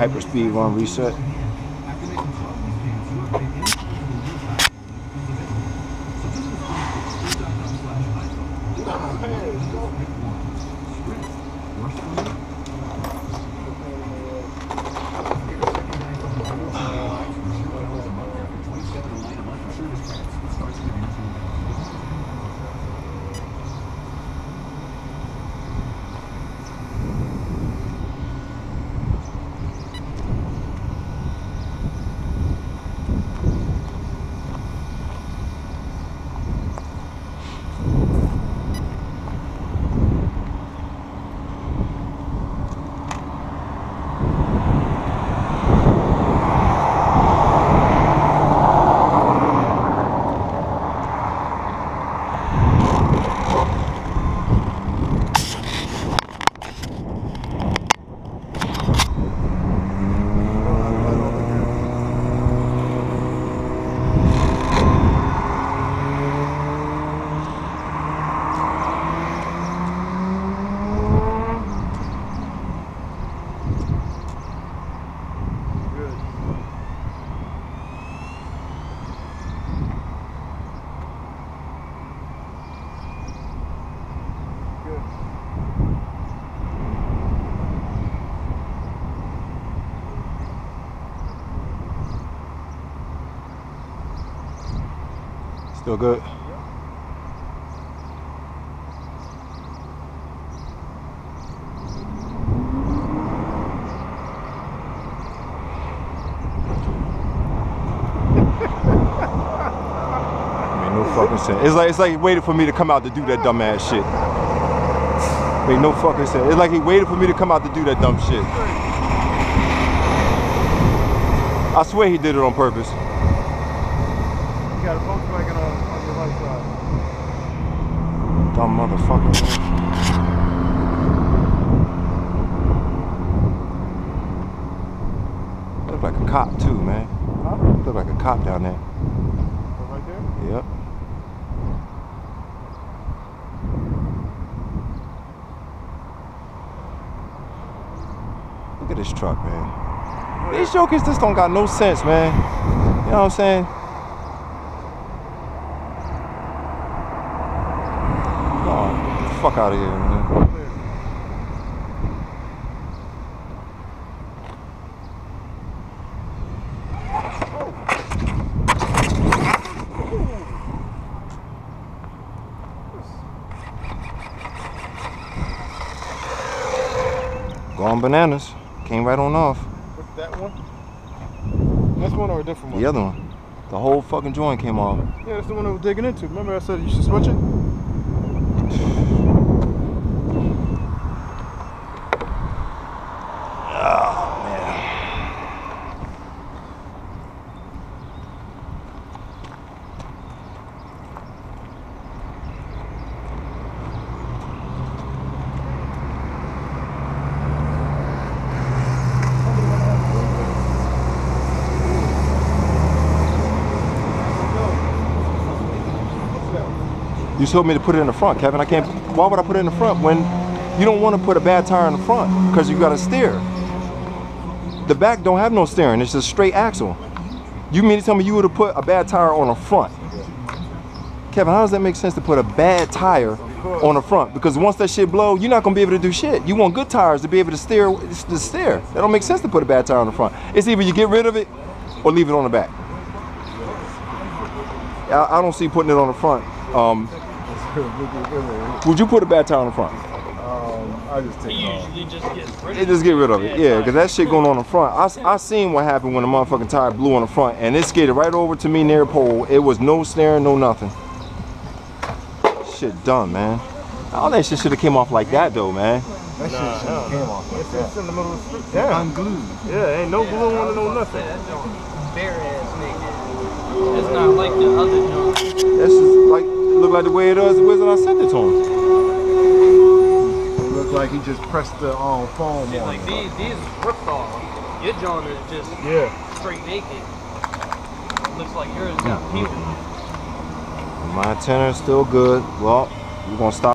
hyperspeed run reset. Still good. Made no fucking sense. It's like it's like he waited for me to come out to do that dumbass shit. Made no fucking sense. It's like he waited for me to come out to do that dumb shit. I swear he did it on purpose. Got a Volkswagen on, on your right side. Dumb motherfucker. Look like a cop too, man. Huh? Look like a cop down there. Right there? Yep. Look at this truck, man. These jokers just don't got no sense, man. You know what I'm saying? Oh, get the fuck out of here, man. Gone bananas. Came right on off. What's that one? This one or a different one? The other one. The whole fucking joint came off. Yeah, that's the one I was digging into. Remember I said you should switch it? Oh, man. You told me to put it in the front, Kevin. I can't. Why would I put it in the front when you don't want to put a bad tire in the front? Because you got to steer. The back don't have no steering. It's just straight axle. You mean to tell me you would have put a bad tire on the front? Kevin, how does that make sense to put a bad tire on the front? Because once that shit blow, you're not gonna be able to do shit. You want good tires to be able to steer. It's to steer. That don't make sense to put a bad tire on the front. It's either you get rid of it or leave it on the back. I, I don't see putting it on the front. Um, would you put a bad tire on the front? Um, I just take it off. usually just gets rid It just get rid of it. Yeah, Yeah, because that shit going on the front. I, I seen what happened when the motherfucking tire blew on the front and it skated right over to me near a pole. It was no steering, no nothing. Shit done, man. I don't think shit should have came off like that though, man. That shit shouldn't have came off like that. It's in the middle of the street. Yeah. Unglued. Yeah, ain't no glue on it, no nothing. That joint bare ass nigga. It's not like the other joint. That's just like look like the way it was the when I sent it to him. It looked like he just pressed the um, foam Shit, on like these, these ripped off. Your joint is just Yeah. straight naked. Looks like yours got peeled. My antenna is still good. Well, we're gonna stop.